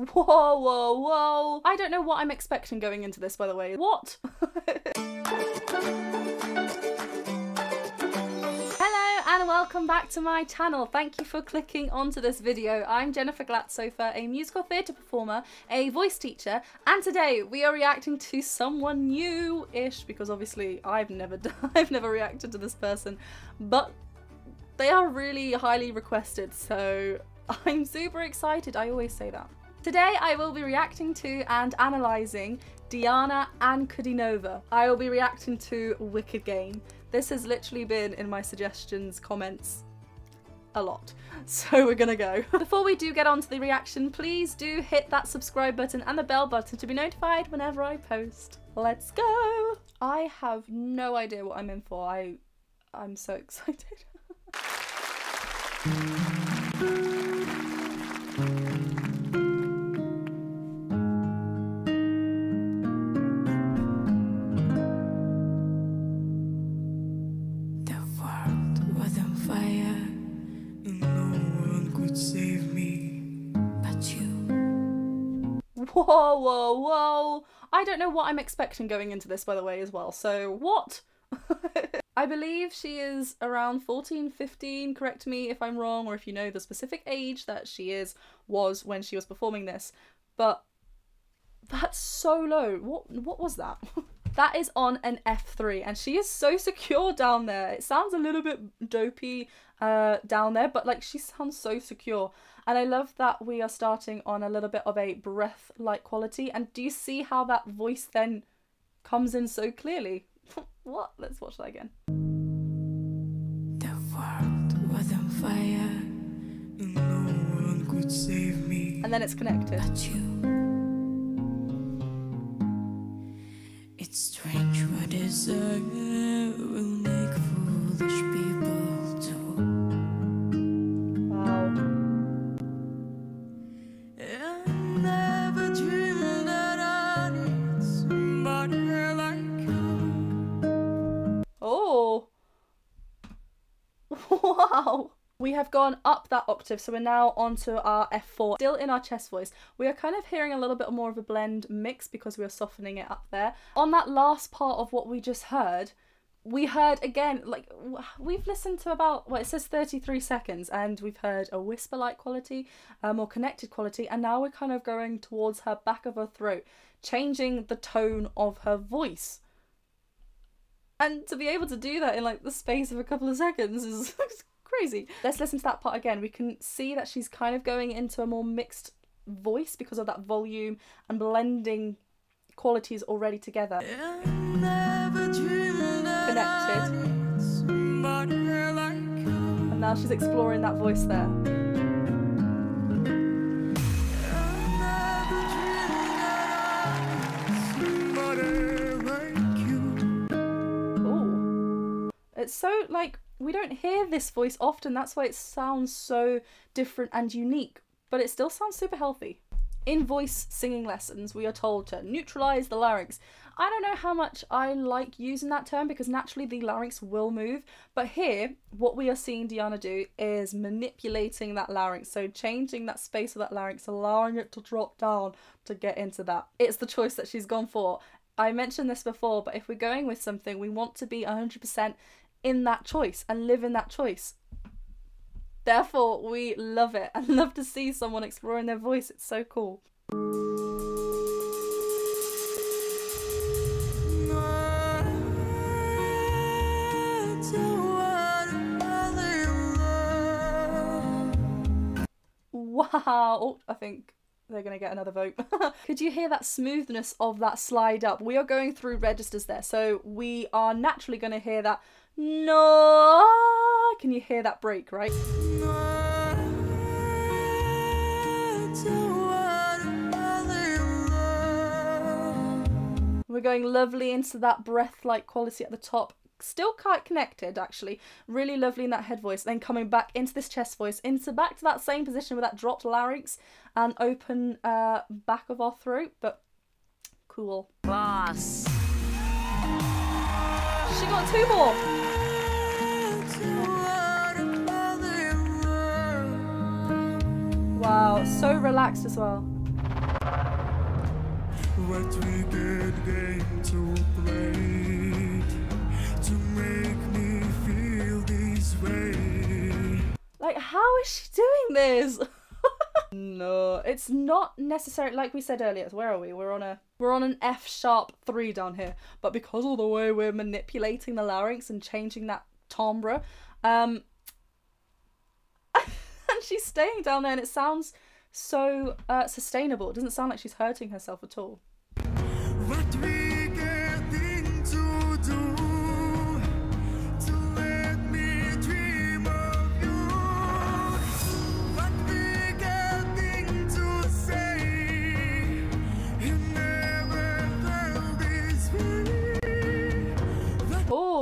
Whoa, whoa, whoa. I don't know what I'm expecting going into this, by the way. What? Hello and welcome back to my channel. Thank you for clicking onto this video. I'm Jennifer Glatzhofer, a musical theatre performer, a voice teacher, and today we are reacting to someone new-ish because obviously I've never I've never reacted to this person, but they are really highly requested, so I'm super excited. I always say that. Today I will be reacting to and analysing Diana Ankudinova. I will be reacting to Wicked Game. This has literally been in my suggestions comments a lot. So we're gonna go. Before we do get on to the reaction, please do hit that subscribe button and the bell button to be notified whenever I post. Let's go! I have no idea what I'm in for. I, I'm so excited. Whoa, whoa, whoa. I don't know what I'm expecting going into this, by the way, as well. So, what? I believe she is around 14, 15. Correct me if I'm wrong or if you know the specific age that she is, was when she was performing this. But that's so low. What, what was that? that is on an F3 and she is so secure down there. It sounds a little bit dopey uh, down there, but like she sounds so secure. And I love that we are starting on a little bit of a breath-like quality. And do you see how that voice then comes in so clearly? what? Let's watch that again. The world was on fire, no one could save me. And then it's connected. Wow. We have gone up that octave, so we're now onto our F4. Still in our chest voice. We are kind of hearing a little bit more of a blend mix because we are softening it up there. On that last part of what we just heard, we heard again, like, we've listened to about, well, it says 33 seconds, and we've heard a whisper like quality, a more connected quality, and now we're kind of going towards her back of her throat, changing the tone of her voice. And to be able to do that in like the space of a couple of seconds is crazy. Let's listen to that part again. We can see that she's kind of going into a more mixed voice because of that volume and blending qualities already together. I never dreamed Connected. need somebody like you. And now she's exploring that voice there. Ooh. It's so like we don't hear this voice often. That's why it sounds so different and unique, but it still sounds super healthy. In voice singing lessons, we are told to neutralize the larynx. I don't know how much I like using that term because naturally the larynx will move, but here what we are seeing Diana do is manipulating that larynx, so changing that space of that larynx, allowing it to drop down to get into that. It's the choice that she's gone for. I mentioned this before, but if we're going with something, we want to be 100% in that choice and live in that choice. Therefore, we love it and love to see someone exploring their voice. It's so cool. Wow. Oh, I think they're going to get another vote. Could you hear that smoothness of that slide up? We are going through registers there, so we are naturally going to hear that no. Can you hear that break, right? We're going lovely into that breath like quality at the top. Still quite connected, actually. Really lovely in that head voice. Then coming back into this chest voice, into back to that same position with that dropped larynx and open uh, back of our throat. But cool. Boss. She got two more. Wow, so relaxed as well. What we get game to play to make me feel this way. Like, how is she doing this? no, it's not necessary. Like we said earlier, where are we? We're on a we're on an F sharp three down here. But because of the way we're manipulating the larynx and changing that timbre, um, and she's staying down there, and it sounds so uh, sustainable. It doesn't sound like she's hurting herself at all.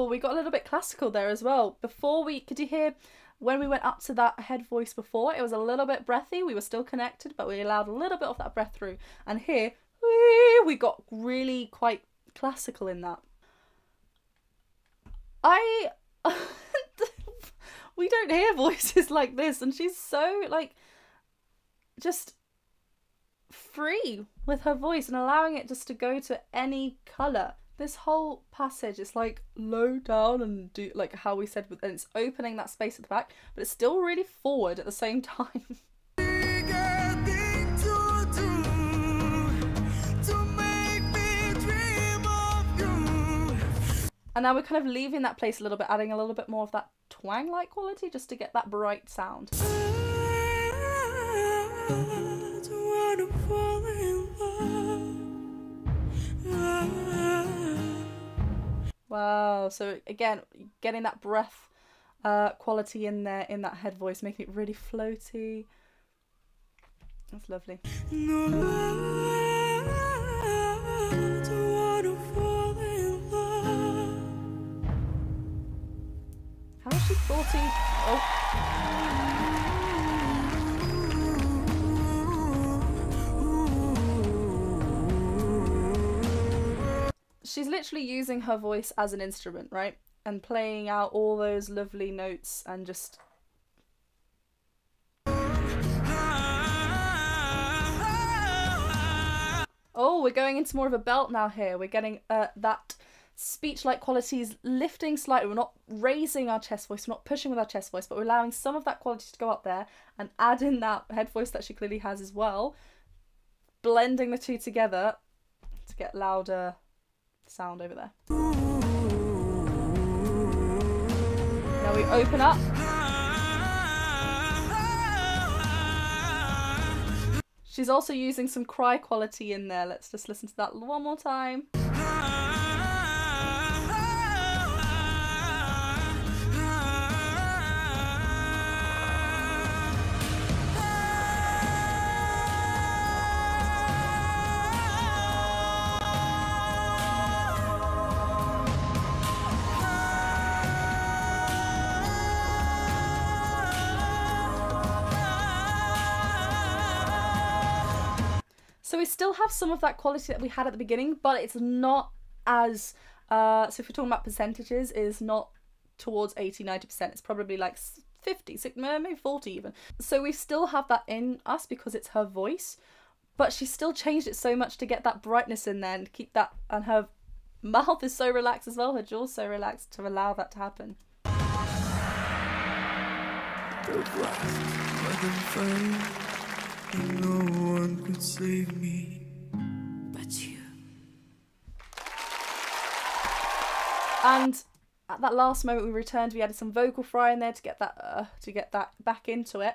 We got a little bit classical there as well. Before we, could you hear when we went up to that head voice before? It was a little bit breathy. We were still connected, but we allowed a little bit of that breath through. And here, we got really quite classical in that. I. we don't hear voices like this, and she's so, like, just free with her voice and allowing it just to go to any colour. This whole passage is like low down and do like how we said, and it's opening that space at the back, but it's still really forward at the same time. And now we're kind of leaving that place a little bit, adding a little bit more of that twang like quality just to get that bright sound. Wow. So again, getting that breath uh, quality in there in that head voice, making it really floaty. That's lovely. No, I don't wanna fall in love. How is she 14? Oh, she's literally using her voice as an instrument, right? And playing out all those lovely notes and just Oh, we're going into more of a belt now here. We're getting uh, that speech like qualities lifting slightly. We're not raising our chest voice, we're not pushing with our chest voice, but we're allowing some of that quality to go up there and add in that head voice that she clearly has as well. Blending the two together to get louder sound over there. Now we open up. She's also using some cry quality in there. Let's just listen to that one more time. So we still have some of that quality that we had at the beginning, but it's not as uh, so if we're talking about percentages, is not towards 80 90%. It's probably like s- 50, six- maybe 40 even. So we still have that in us because it's her voice, but she still changed it so much to get that brightness in there and keep that and her mouth is so relaxed as well, her jaw's so relaxed to allow that to happen. Fight, and no one could save me but you. And at that last moment we returned, we added some vocal fry in there to get that uh, to get that back into it.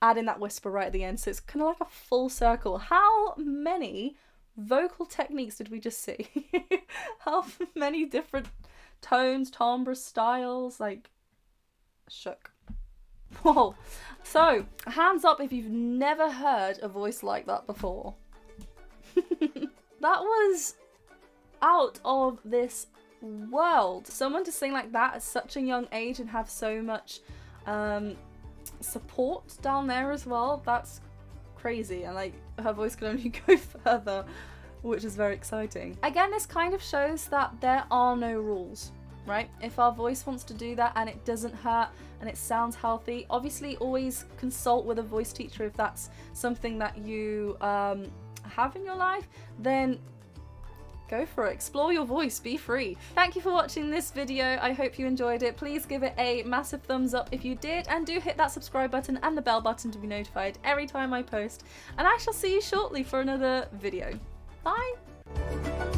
Adding that whisper right at the end, so it's kind of like a full circle. How many vocal techniques did we just see? How many different tones, timbre, styles? Like, shook. Whoa. So, hands up if you've never heard a voice like that before. that was out of this world. Someone to sing like that at such a young age and have so much um, support down there as well, that's crazy. And like her voice can only go further, which is very exciting. Again, this kind of shows that there are no rules. Right? If our voice wants to do that and it doesn't hurt and it sounds healthy, obviously always consult with a voice teacher if that's something that you um, have in your life, then go for it. Explore your voice, be free. Thank you for watching this video. I hope you enjoyed it. Please give it a massive thumbs up if you did and do hit that subscribe button and the bell button to be notified every time I post. And I shall see you shortly for another video. Bye!